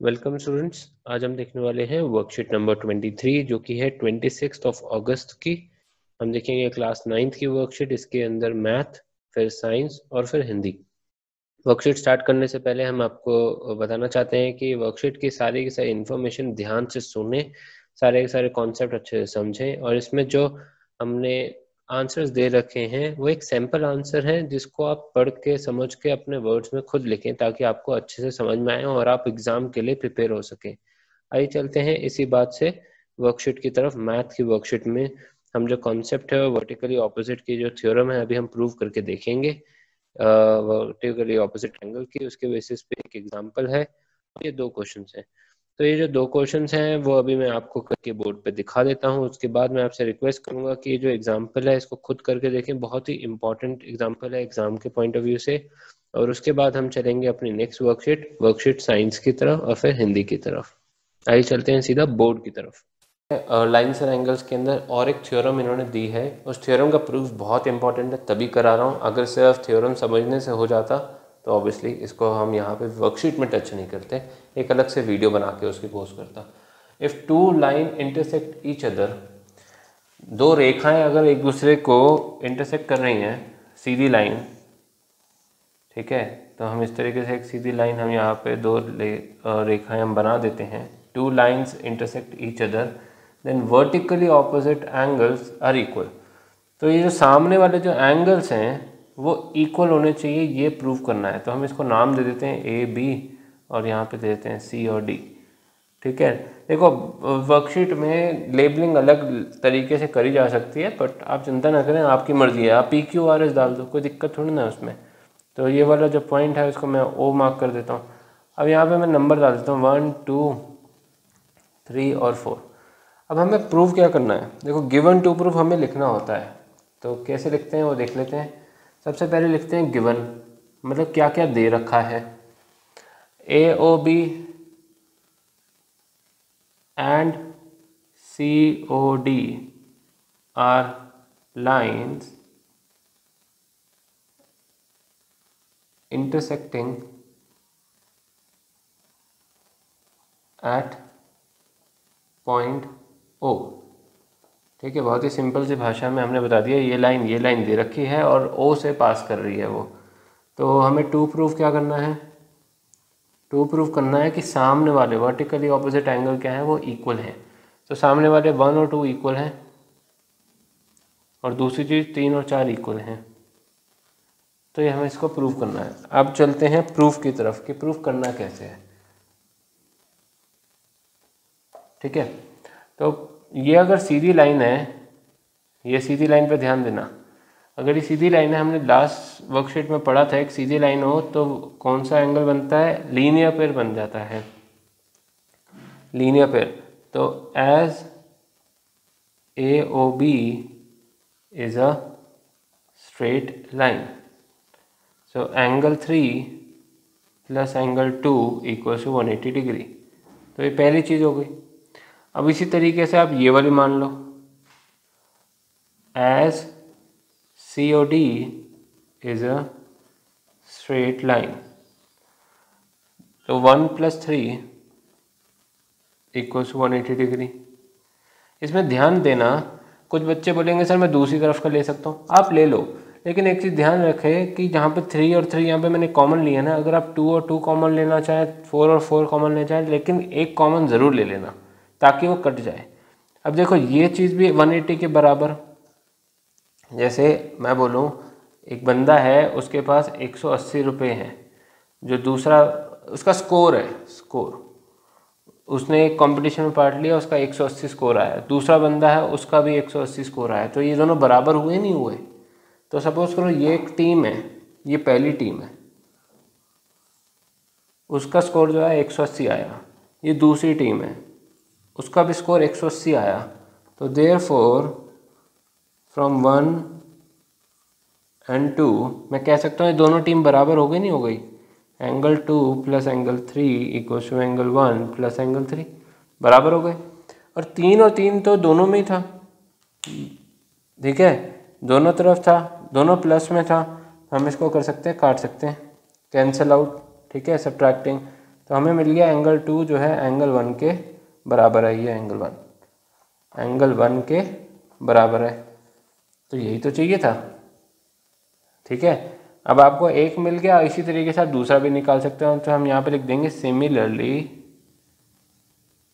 Welcome students आज हम देखने वाले हैं वर्कशीट नंबर 23 जो कि है 26 ऑफ़ अगस्त की। हम देखेंगे क्लास नाइन्थ की वर्कशीट इसके अंदर मैथ फिर साइंस और फिर हिंदी। वर्कशीट स्टार्ट करने से पहले हम आपको बताना चाहते हैं कि वर्कशीट की सारी की सारी इन्फॉर्मेशन ध्यान से सुने, सारे के सारे कॉन्सेप्ट अच्छे से समझें, और इसमें जो हमने आंसर्स दे रखे हैं। वो एक सैंपल आंसर है जिसको आप पढ़ के, समझ के अपने वर्ड्स में खुद लिखें ताकि आपको अच्छे से समझ में आए और आप एग्ज़ाम के लिए प्रिपेयर हो सकें। आइए चलते हैं इसी बात से। वर्कशीट की तरफ़, मैथ की वर्कशीट में हम जो कॉन्सेप्ट है वर्टिकली ऑपोजिट की जो थ्योरम है अभी हम प्रूव करके देखेंगे। वर्टिकली ऑपोजिट एंगल की, उसके बेसिस पे एक एग्ज़ाम्पल है। ये दो क्वेश्चन है। तो ये जो दो क्वेश्चंस हैं, वो अभी मैं आपको करके बोर्ड पे दिखा देता हूँ। उसके बाद मैं आपसे रिक्वेस्ट करूँगा कि जो एग्ज़ाम्पल है, इसको खुद करके देखें। बहुत ही इंपॉर्टेंट एग्ज़ाम्पल है एग्ज़ाम के पॉइंट ऑफ़ व्यू से। और उसके बाद हम चलेंगे अपनी नेक्स्ट वर्कशीट वर्कशीट साइंस की तरफ़ और फिर हिंदी की तरफ़। आइए चलते हैं सीधा बोर्ड की तरफ़। लाइन्स एंड एंगल्स के अंदर और एक थ्योरम इन्होंने दी है। उस थ्योरम का प्रूफ बहुत इंपॉर्टेंट है, तभी करा रहा हूँ। अगर सिर्फ़ थ्योरम समझने से हो जाता तो ऑब्वियसली इसको हम यहाँ पे वर्कशीट में टच नहीं करते। एक अलग से वीडियो बना के उसकी पोस्ट करता। If two line intersect each other दो रेखाएँ अगर एक दूसरे को इंटरसेक्ट कर रही हैं, सीधी लाइन ठीक है? तो हम इस तरीके से एक सीधी लाइन हम यहाँ पे दो रेखाएँ हम बना देते हैं। Two lines intersect each other then vertically opposite angles are equal तो ये जो सामने वाले जो एंगल्स हैं, वो इक्वल होने चाहिए, ये प्रूव करना है। तो हम इसको नाम दे देते हैं ए बी और यहाँ पे दे देते हैं सी और डी ठीक है? देखो वर्कशीट में लेबलिंग अलग तरीके से करी जा सकती है बट आप चिंता ना करें, आपकी मर्ज़ी है। आप पी क्यू आर एस डाल दो, कोई दिक्कत थोड़ी ना उसमें। तो ये वाला जो पॉइंट है, उसको मैं ओ मार्क कर देता हूँ। अब यहाँ पे मैं नंबर डाल देता हूँ वन टू थ्री और फोर अब हमें प्रूव क्या करना है? देखो गिवन टू प्रूफ हमें लिखना होता है। तो कैसे लिखते हैं, वो देख लेते हैं। सबसे पहले लिखते हैं गिवन मतलब क्या क्या दे रखा है। A B and C O D are lines intersecting at point O ठीक है, बहुत ही सिंपल सी भाषा में हमने बता दिया, ये लाइन ये लाइन दे रखी है और ओ से पास कर रही है वो। तो हमें टू प्रूफ क्या करना है? टू प्रूफ करना है कि सामने वाले वर्टिकली ऑपोजिट एंगल क्या है, वो इक्वल है। तो सामने वाले वन और टू इक्वल हैं और दूसरी चीज़ तीन और चार इक्वल हैं। तो ये हमें इसको प्रूफ करना है। अब चलते हैं प्रूफ की तरफ़ कि प्रूफ करना कैसे है। ठीक है? तो ये अगर सीधी लाइन है, ये सीधी लाइन पे ध्यान देना। अगर ये सीधी लाइन है, हमने लास्ट वर्कशीट में पढ़ा था, एक सीधी लाइन हो तो कौन सा एंगल बनता है? लीनियर पेयर बन जाता है। लीनियर पेयर तो as A O B is a straight line so angle three plus angle two equal to one eighty degree तो ये पहली चीज़ हो गई। अब इसी तरीके से आप ये वाली मान लो। As D is a straight line तो one plus three equals to one degree इसमें ध्यान देना, कुछ बच्चे बोलेंगे, सर, मैं दूसरी तरफ़ का ले सकता हूँ। आप ले लो, लेकिन एक चीज़ ध्यान रखें कि जहाँ पे थ्री और थ्री यहाँ पे मैंने कॉमन लिया ना, अगर आप टू और टू कॉमन लेना चाहें फोर और फोर कॉमन लेना चाहें, लेकिन एक कॉमन ज़रूर ले लेना, ताकि वो कट जाए। अब देखो, ये चीज़ भी 180 के बराबर जैसे मैं बोलूँ, एक बंदा है, उसके पास एक सौ अस्सी रुपये हैं। जो दूसरा, उसका स्कोर है स्कोर उसने एक कंपटीशन में पार्ट लिया, उसका 180 स्कोर आया। दूसरा बंदा है, उसका भी 180 स्कोर आया। तो ये दोनों बराबर हुए नहीं हुए? तो सपोज़ करो ये एक टीम है, ये पहली टीम है। उसका स्कोर जो है 180 आया। ये दूसरी टीम है, उसका भी स्कोर 180 आया। तो therefore from one and two मैं कह सकता हूँ ये दोनों टीम बराबर हो गई, नहीं हो गई? Angle two plus angle three equal to angle one plus angle three बराबर हो गए। और तीन और तीन तो दोनों में ही था। ठीक है? दोनों तरफ़ था, दोनों प्लस में था। हम इसको कर सकते हैं, काट सकते हैं। कैंसिल आउट ठीक है? सब्ट्रैक्टिंग तो हमें मिल गया एंगल टू जो है एंगल वन के बराबर है। ये एंगल वन एंगल वन के बराबर है। तो यही तो चाहिए था। ठीक है? अब आपको एक मिल गया, इसी तरीके से आप दूसरा भी निकाल सकते हो। तो हम यहाँ पे लिख देंगे similarly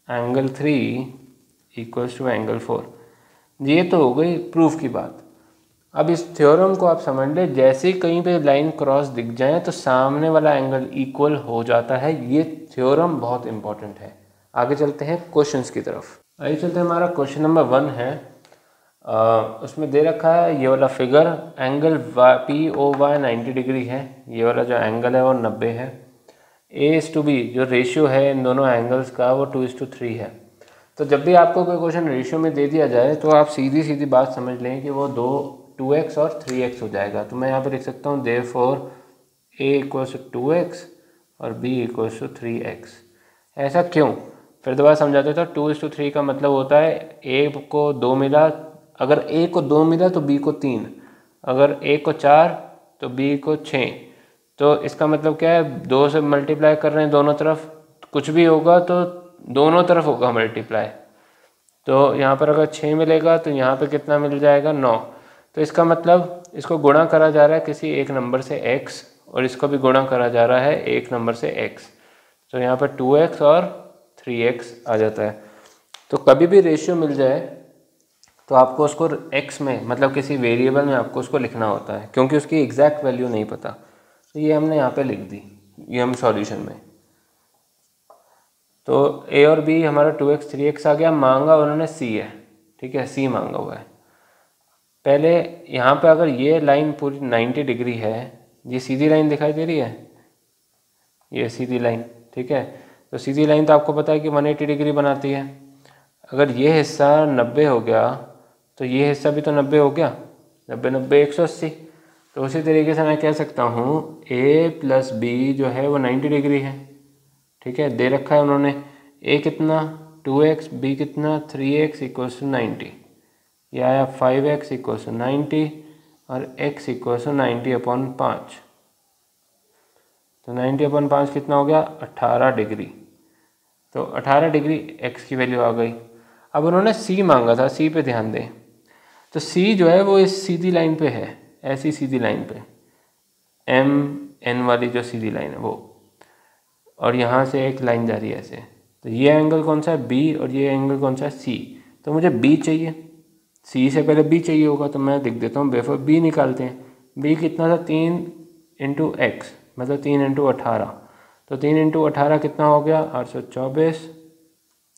angle three equals to angle four ये तो हो गई प्रूफ की बात। अब इस थ्योरम को आप समझ लें, जैसे ही कहीं पे लाइन क्रॉस दिख जाए तो सामने वाला एंगल इक्वल हो जाता है। ये थ्योरम बहुत इंपॉर्टेंट है। आगे चलते हैं क्वेश्चंस की तरफ़। आइए चलते हैं, हमारा क्वेश्चन नंबर वन है। उसमें दे रखा है, ये वाला figure angle P O Y ninety degree है। ये वाला जो एंगल है, वो नब्बे है। ए इस टू बी जो रेशियो है इन दोनों एंगल्स का, वो टू इस टू थ्री है। तो जब भी आपको कोई क्वेश्चन रेशियो में दे दिया जाए तो आप सीधी सीधी बात समझ लें कि वो दो टू एक्स और थ्री एक्स हो जाएगा। तो मैं यहाँ पे लिख सकता हूँ therefore A equals to x और B equals to three x ऐसा क्यों? फिर दोबारा समझाते तो टू इस टू थ्री का मतलब होता है ए को दो मिला अगर ए को दो मिला तो बी को तीन। अगर ए को चार तो बी को छः तो इसका मतलब क्या है? दो से मल्टीप्लाई कर रहे हैं दोनों तरफ़, कुछ भी होगा तो दोनों तरफ़ होगा मल्टीप्लाई तो यहाँ पर अगर छः मिलेगा तो यहाँ पे कितना मिल जाएगा? नौ। तो इसका मतलब इसको गुणा करा जा रहा है किसी एक नंबर से एक्स और इसको भी गुणा करा जा रहा है एक नंबर से एक्स तो यहाँ पर टू एक्स और थ्री एक्स आ जाता है। तो कभी भी रेशियो मिल जाए तो आपको उसको एक्स में मतलब किसी वेरिएबल में आपको उसको लिखना होता है, क्योंकि उसकी एग्जैक्ट वैल्यू नहीं पता। तो ये हमने यहाँ पे लिख दी, ये हम सॉल्यूशन में। तो ए और बी हमारा 2x 3x आ गया, मांगा उन्होंने सी है, ठीक है सी मांगा हुआ है। पहले यहाँ पे अगर ये लाइन पूरी 90 डिग्री है, ये सीधी लाइन दिखाई दे रही है? ये सीधी लाइन ठीक है? तो सीधी लाइन तो आपको पता है कि 180 डिग्री बनाती है। अगर ये हिस्सा 90 हो गया तो ये हिस्सा भी तो 90 हो गया। नब्बे नब्बे, एक सौ अस्सी। तो उसी तरीके से मैं कह सकता हूँ ए प्लस बी जो है वो 90 डिग्री है। ठीक है? दे रखा है उन्होंने। ए कितना? टू एक्स बी कितना? Three x equals to ninety. ये आया five x equal to ninety और x equal to ninety upon पाँच। तो नाइन्टी अपॉन पाँच कितना हो गया? अट्ठारह डिग्री। तो अठारह डिग्री एक्स की वैल्यू आ गई। अब उन्होंने सी मांगा था। सी पे ध्यान दें। तो सी जो है वो इस सीधी लाइन पे है, ऐसी सीधी लाइन पे। एम एन वाली जो सीधी लाइन है वो। और यहाँ से एक लाइन जा रही है ऐसे। तो ये एंगल कौन सा है? बी और ये एंगल कौन सा है? सी तो मुझे बी चाहिए। सी से पहले बी चाहिए होगा तो मैं लिख देता हूँ। बेफोर बी निकालते हैं। बी कितना था? तीन इंटू एक्स मतलब तीन इंटू अठारह। तो तीन इंटू अठारह कितना हो गया? आठ सौ चौबीस,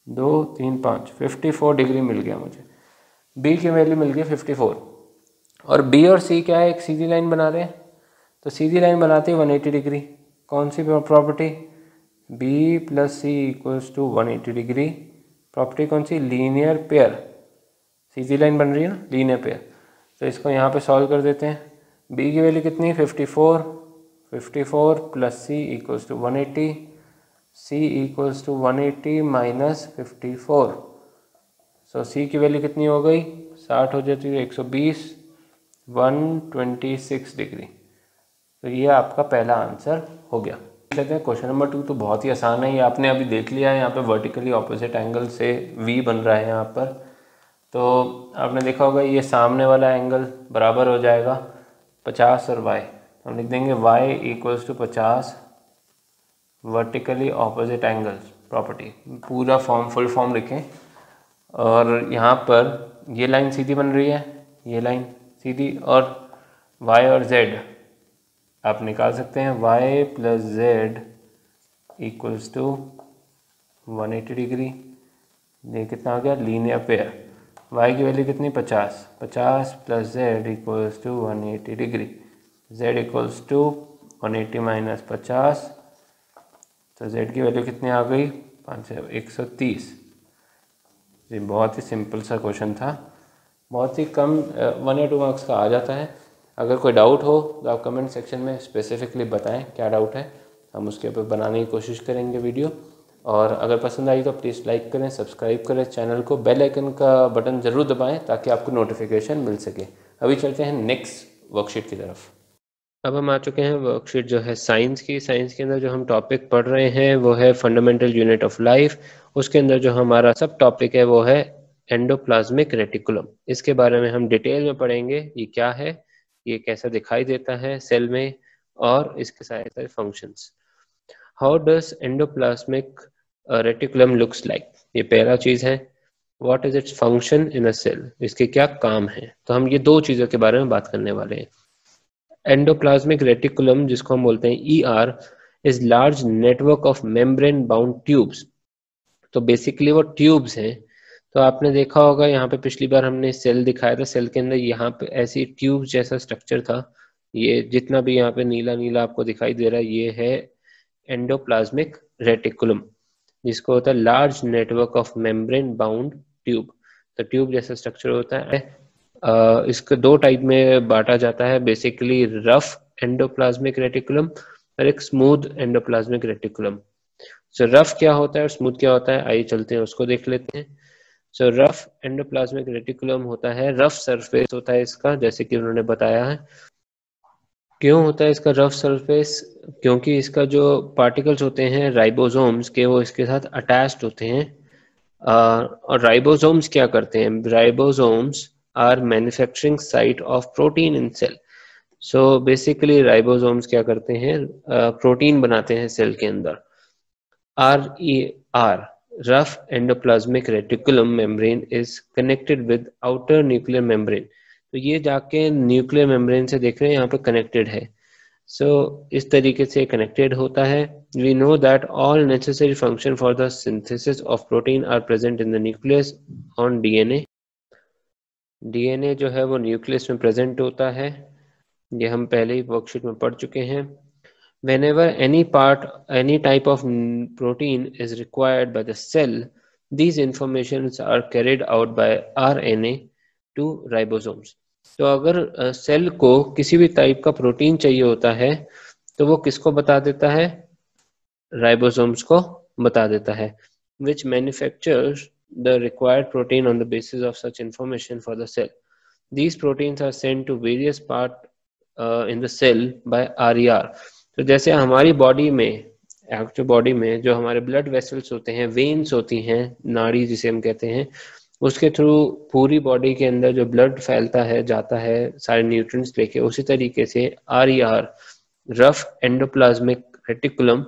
दो, तीन, पाँच। फिफ्टी फोर डिग्री मिल गया मुझे। बी की वैल्यू मिल गई फिफ्टी फोर और बी और सी क्या है? एक सीधी लाइन बना रहे हैं। तो सीधी लाइन बनाते हैं वन एटी डिग्री कौन सी property B plus C equals to one eighty degree property कौन सी? लीनियर पेयर सीधी लाइन बन रही है ना? लीनियर पेयर तो इसको यहाँ पे सॉल्व कर देते हैं। बी की वैल्यू कितनी? Fifty four fifty four plus C equals to one eighty C equals to one eighty minus fifty four so C की वैल्यू कितनी हो गई? साठ हो जाती है, एक सौ बीस वन ट्वेंटी सिक्स डिग्री। तो ये आपका पहला आंसर हो गया। लेते हैं, क्वेश्चन नंबर टू तो बहुत ही आसान है, ये आपने अभी देख लिया है, यहाँ पे वर्टिकली ऑपोजिट एंगल से वी बन रहा है यहाँ पर। तो आपने देखा होगा, ये सामने वाला एंगल बराबर हो जाएगा, पचास और वाई हम लिख देंगे वाई इक्वल्स टू पचास वर्टिकली ऑपोजिट एंगल प्रॉपर्टी पूरा फॉर्म फुल फॉर्म लिखें। और यहाँ पर ये लाइन सीधी बन रही है, ये लाइन सीधी और y और z आप निकाल सकते हैं, y plus Z equals to 180 degree ये कितना आ गया? लीनियर पेयर y की वैल्यू कितनी? पचास। पचास plus Z equals to one eighty degree z equals to one eighty minus पचास तो z की वैल्यू कितनी आ गई? पाँच एक सौ तीस। जी बहुत ही सिंपल सा क्वेश्चन था। बहुत ही कम वन या टू मार्क्स का आ जाता है। अगर कोई डाउट हो तो आप कमेंट सेक्शन में स्पेसिफिकली बताएँ क्या डाउट है। हम उसके ऊपर बनाने की कोशिश करेंगे वीडियो और अगर पसंद आई तो प्लीज़ लाइक करें सब्सक्राइब करें चैनल को बेल आइकन का बटन ज़रूर दबाएँ ताकि आपको नोटिफिकेशन मिल सके। अभी चलते हैं नेक्स्ट वर्कशीट की तरफ़। अब हम आ चुके हैं वर्कशीट जो है साइंस की। साइंस के अंदर जो हम टॉपिक पढ़ रहे हैं, वो है फंडामेंटल यूनिट ऑफ़ लाइफ उसके अंदर जो हमारा सब टॉपिक है, वो है एंडोप्लाज्मिक रेटिकुलम इसके बारे में हम डिटेल में पढ़ेंगे, ये क्या है, ये कैसा दिखाई देता है सेल में और इसके सारे सारे functions how does endoplasmic reticulum looks like ये पहला चीज़ है what is its function in a cell इसके क्या काम है? तो हम ये दो चीज़ों के बारे में बात करने वाले हैं। एंडोप्लाज्मिक रेटिकुलम जिसको हम बोलते हैं E R is large network of membrane bound tubes तो बेसिकली वो ट्यूब्स हैं। तो आपने देखा होगा, यहाँ पे पिछली बार हमने सेल दिखाया था। सेल के अंदर यहाँ पे ऐसी ट्यूब जैसा स्ट्रक्चर था। ये जितना भी यहाँ पे नीला नीला आपको दिखाई दे रहा है, ये है एंडोप्लाज्मिक रेटिकुलम जिसको होता है large network of membrane bound tube तो ट्यूब जैसा स्ट्रक्चर होता है। इसको दो टाइप में बांटा जाता है बेसिकली रफ एंडोप्लाज्मिक रेटिकुलम और एक smooth endoplasmic reticulum so rough क्या होता है और स्मूथ क्या होता है, आइए चलते हैं, उसको देख लेते हैं। सो रफ एंडोप्लाज्मिक रेटिकुलम होता है रफ सरफेस होता है इसका, जैसे कि उन्होंने बताया है। क्यों होता है इसका रफ सरफेस क्योंकि इसका जो पार्टिकल्स होते हैं राइबोसोम्स के, वो इसके साथ अटैच्ड होते हैं। और राइबोसोम्स क्या करते हैं? Ribosomes are manufacturing site of protein in cell so basically ribosomes क्या करते हैं? प्रोटीन uh, बनाते हैं सेल के अंदर। R E R rough endoplasmic reticulum membrane is connected with outer nuclear membrane तो ये जाके न्यूक्लियर मेम्ब्रेन से देख रहे हैं यहाँ पे कनेक्टेड है। सो so, इस तरीके से कनेक्टेड होता है। We know that all necessary function for the synthesis of protein are present in the nucleus on DNA DNA जो है वो न्यूक्लियस में प्रेजेंट होता है। ये हम पहले ही वर्कशीट में पढ़ चुके हैं। Whenever any part any type of protein is required by the cell these information are carried out by R to ribosomes तो अगर सेल को किसी भी टाइप का प्रोटीन चाहिए होता है तो वो किसको बता देता है? राइबोसोम्स को बता देता है। Which manufacture the required protein on the basis of such information for the cell. These proteins are sent to various part uh, in the cell by RER. तो जैसे हमारी बॉडी में एक्टिव बॉडी में जो हमारे ब्लड वेसल्स होते हैं veins होती हैं नाड़ी जिसे हम कहते हैं उसके थ्रू पूरी बॉडी के अंदर जो ब्लड फैलता है जाता है सारे न्यूट्रिएंट्स लेके उसी तरीके से R E R rough endoplasmic reticulum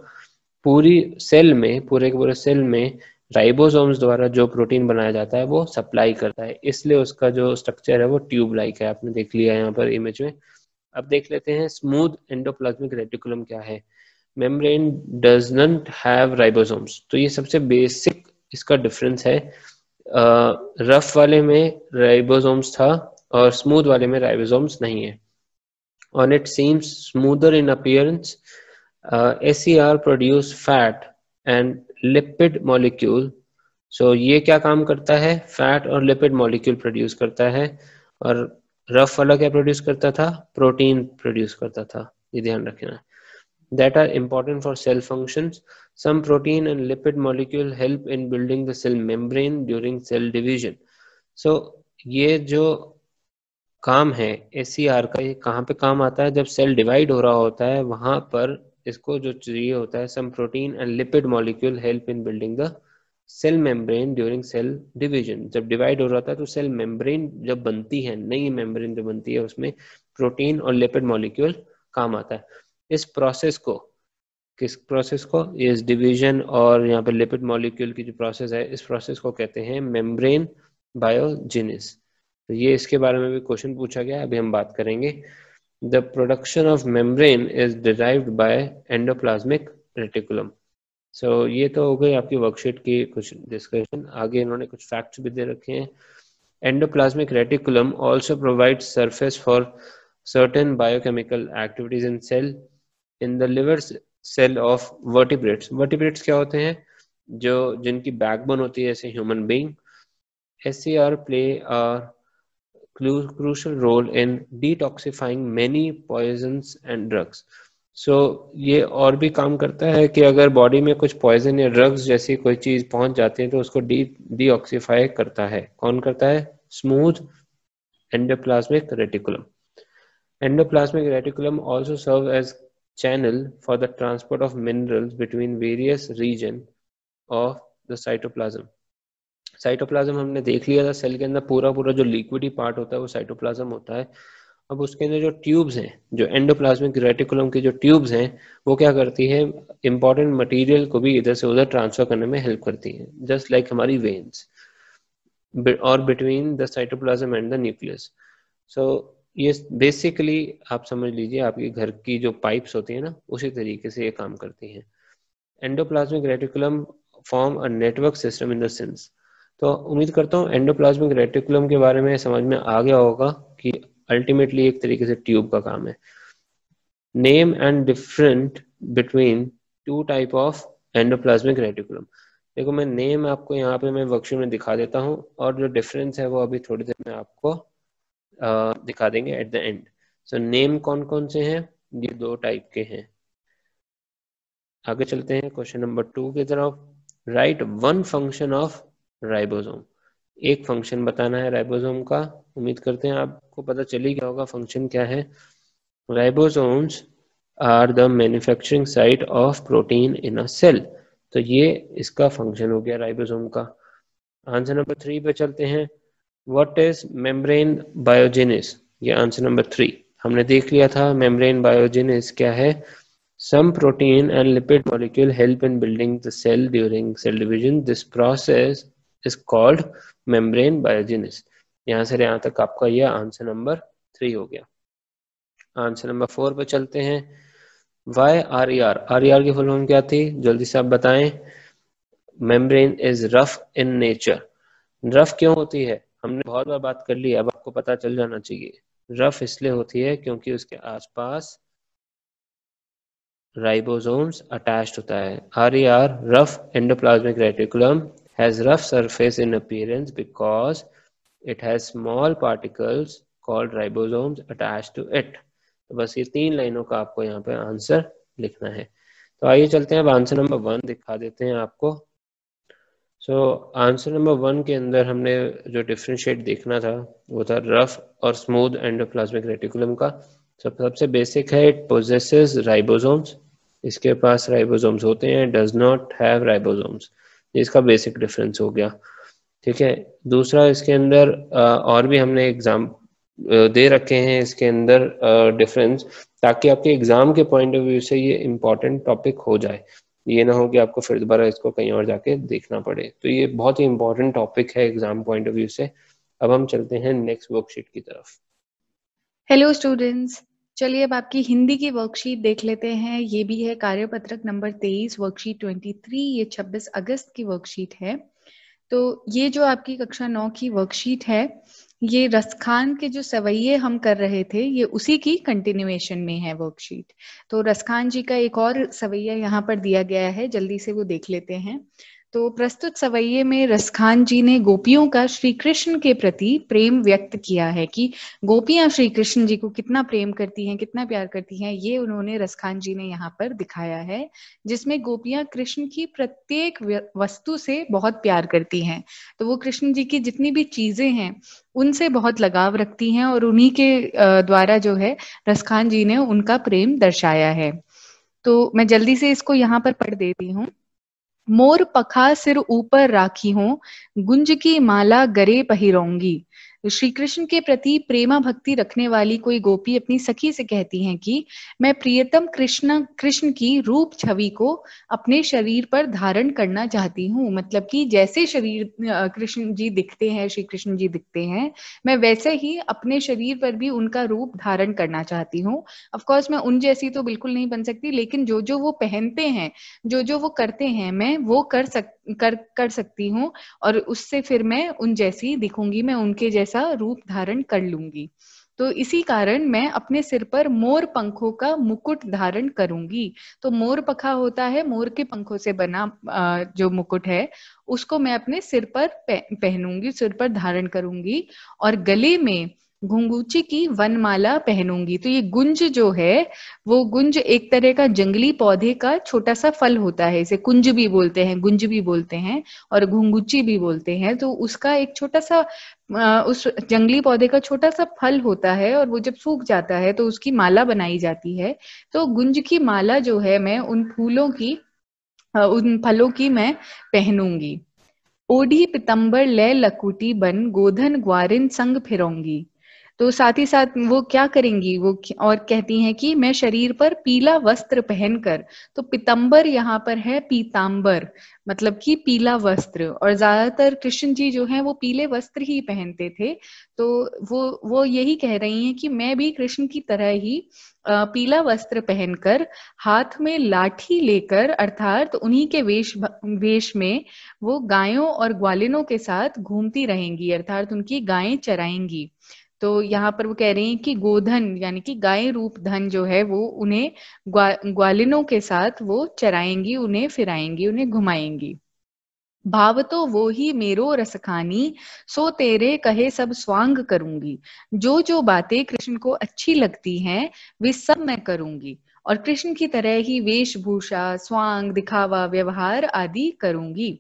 पूरी सेल में पूरे के पूरे सेल में राइबोसोम्स द्वारा जो प्रोटीन बनाया जाता है, वो सप्लाई करता है। इसलिए उसका जो स्ट्रक्चर है, वो ट्यूब लाइक है। आपने देख लिया यहाँ पर इमेज में। अब देख लेते हैं स्मूथ एंडोप्लाज्मिक रेटिकुलम क्या है। Membrane does not have ribosomes तो ये सबसे बेसिक इसका डिफरेंस है। रफ वाले में राइबोसोम्स था और स्मूथ वाले में राइबोसोम्स नहीं है। On it seems smoother in appearance S C R produce fat and lipid molecule so ये क्या काम करता है? फैट और लिपिड मॉलिक्यूल प्रोड्यूस करता है। और रफ वाला क्या प्रोड्यूस करता था? प्रोटीन प्रोड्यूस करता था। ये ध्यान रखना that are important for cell functions. Some protein and lipid molecule help in building the cell membrane during cell division. So, ये जो काम है एस का, ये कहाँ पे काम आता है? जब सेल डिवाइड हो रहा होता है, वहाँ पर इसको जो चाहिए होता है some protein and lipid molecule help in building the cell membrane during cell division जब डिवाइड हो रहा था तो सेल मेम्ब्रेन जब बनती है, नई मेम्ब्रेन जो बनती है, उसमें प्रोटीन और लिपिड मॉलिक्यूल काम आता है। इस प्रोसेस को, किस प्रोसेस को? इस डिवीज़न और यहाँ पे लिपिड मॉलिक्यूल की जो प्रोसेस है, इस प्रोसेस को कहते हैं मेम्ब्रेन बायोजिनिस तो ये इसके बारे में भी क्वेश्चन पूछा गया अभी हम बात करेंगे। The production of membrane is derived by endoplasmic reticulum so ये तो हो गई आपकी वर्कशीट की कुछ डिस्कशन आगे इन्होंने कुछ फैक्ट्स भी दे रखे हैं endoplasmic reticulum also provides surface for certain biochemical activities in cell in the liver cell of vertebrates vertebrates क्या होते हैं जो जिनकी बैकबोन होती है जैसे human being SCR play a crucial role in detoxifying many poisons and drugs. So so, ये और भी काम करता है कि अगर बॉडी में कुछ पॉइजन या ड्रग्स जैसी कोई चीज़ पहुँच जाती है तो उसको डी डीऑक्सीफाई करता है कौन करता है smooth endoplasmic reticulum Endoplasmic reticulum also serve as channel for the transport of minerals between various region of the cytoplasm. Cytoplasm हमने देख लिया था सेल के अंदर पूरा पूरा जो लिक्विडी पार्ट होता है, वो साइटोप्लाज्म होता है। अब उसके अंदर जो ट्यूब्स हैं, जो एंडोप्लाज्मिक रेटिकुलम की जो ट्यूब्स हैं, वो क्या करती है इंपॉर्टेंट मटेरियल को भी इधर से उधर ट्रांसफ़र करने में हेल्प करती है जस्ट लाइक like हमारी वेन्स और between the cytoplasm and the nucleus so ये बेसिकली आप समझ लीजिए, आपके घर की जो पाइप्स होती है ना, उसी तरीके से ये काम करती हैं। Endoplasmic reticulum form a network system in the sense तो उम्मीद करता हूँ एंडोप्लाज्मिक रेटिकुलम के बारे में समझ में आ गया होगा कि अल्टीमेटली एक तरीके से ट्यूब का काम है। Name and different between two type of endoplasmic reticulum देखो मैं नेम आपको यहाँ पे मैं वर्कशीट में दिखा देता हूँ और जो डिफरेंस है वो अभी थोड़ी देर में आपको आ, दिखा देंगे at the end so name कौन कौन से हैं? ये दो टाइप के हैं। आगे चलते हैं क्वेश्चन नंबर टू की तरफ़। Write one function of ribosome. एक फ़ंक्शन बताना है राइबोसोम का। उम्मीद करते हैं आपको पता चल ही गया होगा फ़ंक्शन क्या है। Ribosomes are the manufacturing site of protein in a cell तो ये इसका फ़ंक्शन हो गया राइबोसोम का। आंसर नंबर थ्री पे चलते हैं। व्हाट इज़ मेम्ब्रेन बायोजेनिस ये आंसर नंबर थ्री हमने देख लिया था मेम्ब्रेन बायोजेनिस क्या है। Some protein and lipid molecule help in building the cell during cell division. This process is called membrane biogenesis. यहाँ से यहाँ तक आपका यह आंसर नंबर थ्री हो गया। आंसर नंबर फोर पे चलते हैं। Why R E R R E R की फुल फॉर्म क्या थी? जल्दी से आप बताएँ। Membrane is rough in nature rough क्यों होती है? हमने बहुत बार बात कर ली, अब आपको पता चल जाना चाहिए। रफ इसलिए होती है क्योंकि उसके आसपास राइबोसोम्स अटैच्ड होता है। R E R rough endoplasmic reticulum has rough surface in appearance because it has small particles called ribosomes attached to it. तो बस ये तीन लाइनों का आपको यहाँ पे आंसर लिखना है। तो आइए चलते हैं। अब आंसर नंबर वन दिखा देते हैं आपको। सो आंसर नंबर वन के अंदर हमने जो डिफ्रेंशिएट देखना था, वो था रफ और स्मूथ एंडोप्लाज्मिक रेटिकुलम का। सब, सबसे बेसिक है इट पोजेसेस राइबोसोम्स इसके पास राइबोसोम्स होते हैं डज नॉट हैव राइबोसोम्स इसका बेसिक डिफरेंस हो गया। ठीक है? दूसरा, इसके अंदर और भी हमने एग्ज़ाम दे रखे हैं इसके अंदर डिफरेंस ताकि आपके एग्ज़ाम के पॉइंट ऑफ़ व्यू से ये इम्पोर्टेंट टॉपिक हो जाए। ये ना हो कि आपको फिर दोबारा इसको कहीं और जाके देखना पड़े। तो ये बहुत ही इंपॉर्टेंट टॉपिक है एग्ज़ाम पॉइंट ऑफ़ व्यू से। अब हम चलते हैं नेक्स्ट वर्कशीट की तरफ़। हेलो स्टूडेंट्स चलिए अब आपकी हिंदी की वर्कशीट देख लेते हैं। ये भी है कार्यपत्रक नंबर तेईस वर्कशीट ट्वेंटी थ्री ये छब्बीस अगस्त की वर्कशीट है। तो ये जो आपकी कक्षा नौ की वर्कशीट है, ये रसखान के जो सवैये हम कर रहे थे, ये उसी की कंटिन्यूएशन में है वर्कशीट तो रसखान जी का एक और सवैया यहाँ पर दिया गया है, जल्दी से वो देख लेते हैं। तो प्रस्तुत सवैये में रसखान जी ने गोपियों का श्री कृष्ण के प्रति प्रेम व्यक्त किया है कि गोपियाँ श्री कृष्ण जी को कितना प्रेम करती हैं, कितना प्यार करती हैं, ये उन्होंने रसखान जी ने यहाँ पर दिखाया है, जिसमें गोपियाँ कृष्ण की प्रत्येक वस्तु से बहुत प्यार करती हैं। तो वो कृष्ण जी की जितनी भी चीज़ें हैं, उनसे बहुत लगाव रखती हैं और उन्हीं के द्वारा जो है रसखान जी ने उनका प्रेम दर्शाया है। तो मैं जल्दी से इसको यहाँ पर पढ़ देती हूँ। मोर पखा सिर ऊपर राखी हो गुंज की माला गरे पहिरोंगी। श्री कृष्ण के प्रति प्रेमा भक्ति रखने वाली कोई गोपी अपनी सखी से कहती हैं कि, मैं प्रियतम कृष्ण कृष्ण की रूप छवि को अपने शरीर पर धारण करना चाहती हूँ। मतलब कि जैसे शरीर कृष्ण जी दिखते हैं श्री कृष्ण जी दिखते हैं, मैं वैसे ही अपने शरीर पर भी उनका रूप धारण करना चाहती हूँ। अफकोर्स मैं उन जैसी तो बिल्कुल नहीं बन सकती, लेकिन जो जो वो पहनते हैं जो जो वो करते हैं, मैं वो कर सक कर कर सकती हूँ और उससे फिर मैं उन जैसी दिखूँगी, मैं उनके जैसा रूप धारण कर लूँगी। तो इसी कारण मैं अपने सिर पर मोर पंखों का मुकुट धारण करूँगी। तो मोर पखा होता है, मोर के पंखों से बना जो मुकुट है, उसको मैं अपने सिर पर पहनूँगी, सिर पर धारण करूँगी और गले में घुंगुची की वनमाला पहनूँगी। तो ये गुंज जो है, वो गुंज एक तरह का जंगली पौधे का छोटा सा फल होता है, इसे कुंज भी बोलते हैं, गुंज भी बोलते हैं और घुंगुची भी बोलते हैं। तो उसका एक छोटा सा उस जंगली पौधे का छोटा सा फल होता है और वो जब सूख जाता है तो उसकी माला बनाई जाती है। तो गुंज की माला जो है, मैं उन फूलों की उन फलों की मैं पहनूँगी। ओढ़ी पितंबर ले लकुटी बन, गोधन ग्वारिन संग फिरोंगी। तो साथ ही साथ वो क्या करेंगी? वो और कहती हैं कि मैं शरीर पर पीला वस्त्र पहनकर तो पितंबर यहाँ पर है पीताम्बर मतलब कि पीला वस्त्र। और ज़्यादातर कृष्ण जी जो है वो पीले वस्त्र ही पहनते थे। तो वो वो यही कह रही हैं कि मैं भी कृष्ण की तरह ही पीला वस्त्र पहनकर हाथ में लाठी लेकर, अर्थात उन्हीं के वेश वेश में वो गायों और ग्वालिनों के साथ घूमती रहेंगी, अर्थात उनकी गायें चराएँगी। तो यहाँ पर वो कह रही हैं कि गोधन यानी कि गाय रूप धन जो है वो उन्हें ग्वा, ग्वालिनों के साथ वो चराएँगी उन्हें फिराएँगी उन्हें घुमाएँगी। भाव तो वो ही मेरो रसखानी सो तेरे कहे सब स्वांग करूँगी। जो जो बातें कृष्ण को अच्छी लगती हैं वे सब मैं करूँगी। और कृष्ण की तरह ही वेशभूषा स्वांग दिखावा व्यवहार आदि करूँगी।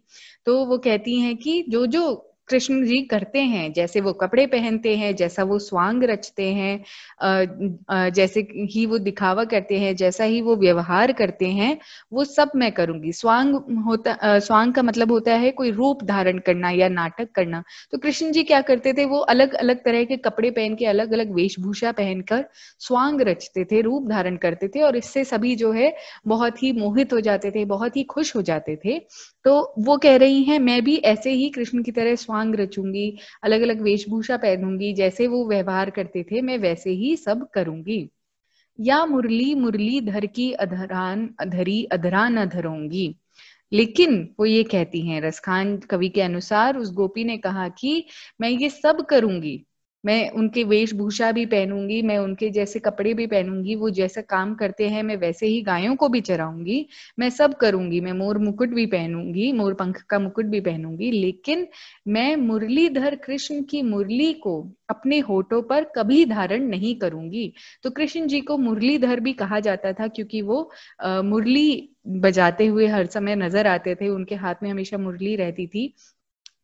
तो वो कहती हैं कि जो जो कृष्ण जी करते हैं, जैसे वो कपड़े पहनते हैं, जैसा वो स्वांग रचते हैं जैसे ही वो दिखावा करते हैं, जैसा ही वो व्यवहार करते हैं, वो सब मैं करूँगी। स्वांग होता स्वांग का मतलब होता है कोई रूप धारण करना या नाटक करना। तो कृष्ण जी क्या करते थे, वो अलग अलग तरह के कपड़े पहन के अलग अलग वेशभूषा पहनकर स्वांग रचते थे, रूप धारण करते थे और इससे सभी जो है बहुत ही मोहित हो जाते थे, बहुत ही खुश हो जाते थे। तो वो कह रही है, मैं भी ऐसे ही कृष्ण की तरह रचूँगी अलग अलग वेशभूषा पहनूँगी, जैसे वो व्यवहार करते थे, मैं वैसे ही सब करूँगी। या मुरली मुरली धर की अधरान अधरी अधरा न धरूँगी। लेकिन वो ये कहती हैं, रसखान कवि के अनुसार उस गोपी ने कहा कि मैं ये सब करूँगी मैं उनके वेशभूषा भी पहनूँगी, मैं उनके जैसे कपड़े भी पहनूँगी, वो जैसा काम करते हैं, मैं वैसे ही गायों को भी चराऊँगी, मैं सब करूँगी, मैं मोर मुकुट भी पहनूँगी, मोर पंख का मुकुट भी पहनूँगी, लेकिन मैं मुरलीधर कृष्ण की मुरली को अपने होठों पर कभी धारण नहीं करूँगी। तो कृष्ण जी को मुरलीधर भी कहा जाता था, क्योंकि वो मुरली बजाते हुए हर समय नज़र आते थे, उनके हाथ में हमेशा मुरली रहती थी।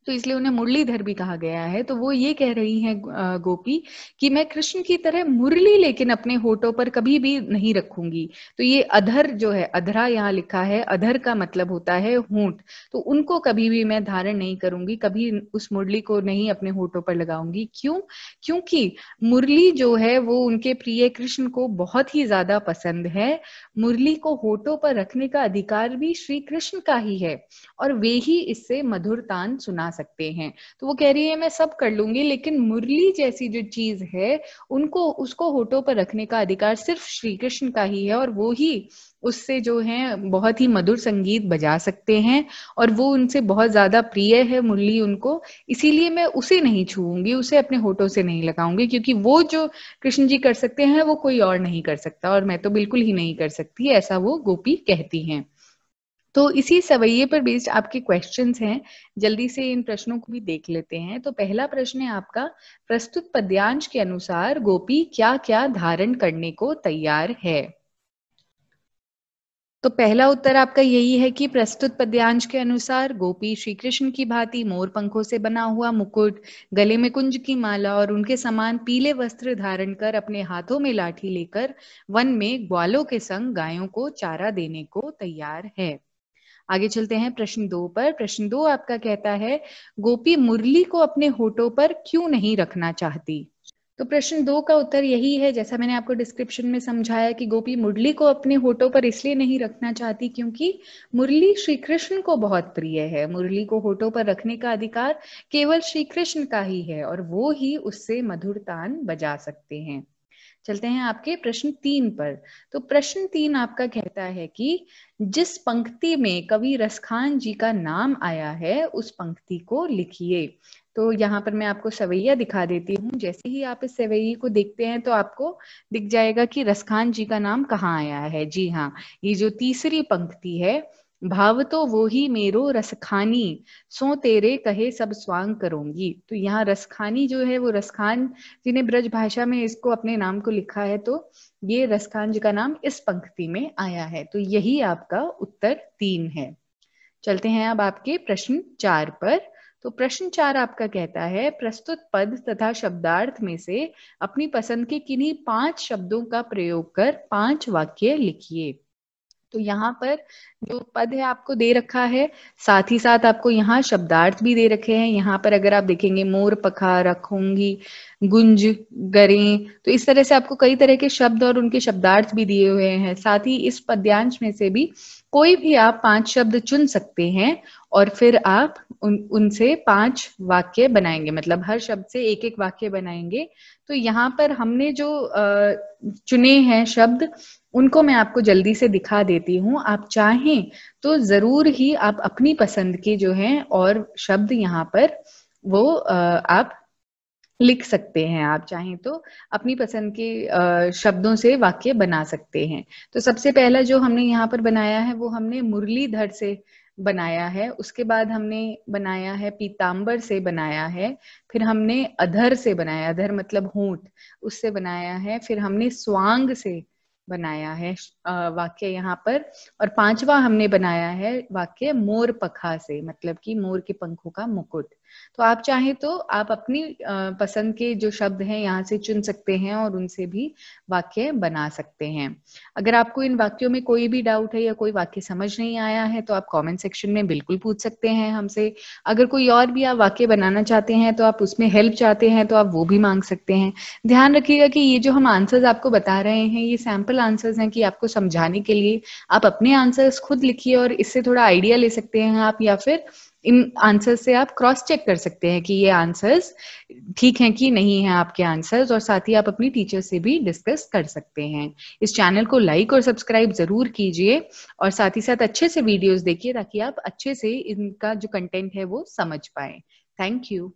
तो इसलिए उन्हें मुरलीधर भी कहा गया है। तो वो ये कह रही हैं गोपी कि मैं कृष्ण की तरह मुरली लेकिन अपने होठों पर कभी भी नहीं रखूँगी। तो ये अधर जो है, अधरा यहाँ लिखा है, अधर का मतलब होता है होंठ। तो उनको कभी भी मैं धारण नहीं करूँगी, कभी उस मुरली को नहीं अपने होठों पर लगाऊँगी। क्यों? क्योंकि मुरली जो है, वो उनके प्रिय कृष्ण को बहुत ही ज़्यादा पसंद है। मुरली को होठों पर रखने का अधिकार भी श्री कृष्ण का ही है और वे ही इससे मधुर तान सुना सकते हैं। तो वो कह रही है, मैं सब कर लूँगी, लेकिन मुरली जैसी जो चीज़ है, उनको, उसको होठों पर रखने का अधिकार सिर्फ़ श्री कृष्ण का ही है, और वो ही उससे जो है, बहुत ही मधुर संगीत बजा सकते हैं, और वो उनसे बहुत ज़्यादा प्रिय है मुरली उनको। इसीलिए मैं उसे नहीं छूँगी उसे अपने होठों से नहीं लगाऊँगी, क्योंकि वो जो कृष्ण जी कर सकते हैं, वो कोई और नहीं कर सकता, और मैं तो बिल्कुल ही नहीं कर सकती, ऐसा वो गोपी कहती हैं। तो इसी सवैये पर बेस्ड आपके क्वेश्चंस हैं, जल्दी से इन प्रश्नों को भी देख लेते हैं। तो पहला प्रश्न है आपका, प्रस्तुत पद्यांश के अनुसार गोपी क्या क्या धारण करने को तैयार है? तो पहला उत्तर आपका यही है कि प्रस्तुत पद्यांश के अनुसार गोपी श्री कृष्ण की भांति मोर पंखों से बना हुआ मुकुट, गले में कुंज की माला और उनके समान पीले वस्त्र धारण कर अपने हाथों में लाठी लेकर वन में ग्वालों के संग गायों को चारा देने को तैयार है। आगे चलते हैं प्रश्न दो पर। प्रश्न दो आपका कहता है, गोपी मुरली को अपने होठों पर क्यों नहीं रखना चाहती? तो प्रश्न दो का उत्तर यही है, जैसा मैंने आपको डिस्क्रिप्शन में समझाया कि गोपी मुरली को अपने होठों पर इसलिए नहीं रखना चाहती क्योंकि मुरली श्री कृष्ण को बहुत प्रिय है। मुरली को होठों पर रखने का अधिकार केवल श्री कृष्ण का ही है और वो ही उससे मधुर तान बजा सकते हैं। चलते हैं आपके प्रश्न तीन पर। तो प्रश्न तीन आपका कहता है कि जिस पंक्ति में कवि रसखान जी का नाम आया है, उस पंक्ति को लिखिए। तो यहाँ पर मैं आपको सवैया दिखा देती हूँ। जैसे ही आप इस सवैये को देखते हैं तो आपको दिख जाएगा कि रसखान जी का नाम कहाँ आया है। जी हाँ ये जो तीसरी पंक्ति है भाव तो वो ही मेरो रसखानी, सो तेरे कहे सब स्वांग करूँगी। तो यहाँ रसखानी जो है, वो रसखान जी ने ब्रज भाषा में इसको अपने नाम को लिखा है तो ये रसखान जी का नाम इस पंक्ति में आया है। तो यही आपका उत्तर तीन है। चलते हैं अब आपके प्रश्न चार पर। तो प्रश्न चार आपका कहता है, प्रस्तुत पद तथा शब्दार्थ में से अपनी पसंद के किन्हीं पाँच शब्दों का प्रयोग कर पाँच वाक्य लिखिए। तो यहाँ पर जो पद है आपको दे रखा है, साथ ही साथ आपको यहाँ शब्दार्थ भी दे रखे हैं। यहाँ पर अगर आप देखेंगे, मोर, पखा, रखूँगी, गुंज, गरें तो इस तरह से आपको कई तरह के शब्द और उनके शब्दार्थ भी दिए हुए हैं। साथ ही इस पद्यांश में से भी कोई भी आप पाँच शब्द चुन सकते हैं और फिर आप उन, उनसे पाँच वाक्य बनाएँगे मतलब हर शब्द से एक एक वाक्य बनाएँगे। तो यहाँ पर हमने जो चुने हैं शब्द, उनको मैं आपको जल्दी से दिखा देती हूँ। आप चाहें तो ज़रूर ही आप अपनी पसंद के जो हैं और शब्द यहाँ पर वो आप लिख सकते हैं। आप चाहें तो अपनी पसंद के शब्दों से वाक्य बना सकते हैं। तो सबसे पहला जो हमने यहाँ पर बनाया है, वो हमने मुरलीधर से बनाया है, उसके बाद हमने बनाया है पीताम्बर से बनाया है, फिर हमने अधर से बनाया, अधर मतलब होंठ, उससे बनाया है, फिर हमने स्वांग से बनाया है वाक्य यहाँ पर, और पांचवा हमने बनाया है वाक्य मोर पखा से मतलब कि मोर के पंखों का मुकुट। तो आप चाहें तो आप अपनी पसंद के जो शब्द हैं यहाँ से चुन सकते हैं और उनसे भी वाक्य बना सकते हैं। अगर आपको इन वाक्यों में कोई भी डाउट है या कोई वाक्य समझ नहीं आया है तो आप कमेंट सेक्शन में बिल्कुल पूछ सकते हैं हमसे। अगर कोई और भी आप वाक्य बनाना चाहते हैं तो आप उसमें हेल्प चाहते हैं तो आप वो भी मांग सकते हैं। ध्यान रखिएगा कि ये जो हम आंसर्स आपको बता रहे हैं, ये सैंपल आंसर्स हैं कि आपको समझाने के लिए आप अपने आंसर्स खुद लिखिए और इससे थोड़ा आइडिया ले सकते हैं आप या फिर इन आंसर से आप क्रॉस चेक कर सकते हैं कि ये आंसर्स ठीक हैं कि नहीं है आपके आंसर्स और साथ ही आप अपनी टीचर से भी डिस्कस कर सकते हैं। इस चैनल को लाइक और सब्सक्राइब ज़रूर कीजिए और साथ ही साथ अच्छे से वीडियोस देखिए ताकि आप अच्छे से इनका जो कंटेंट है वो समझ पाए। Thank you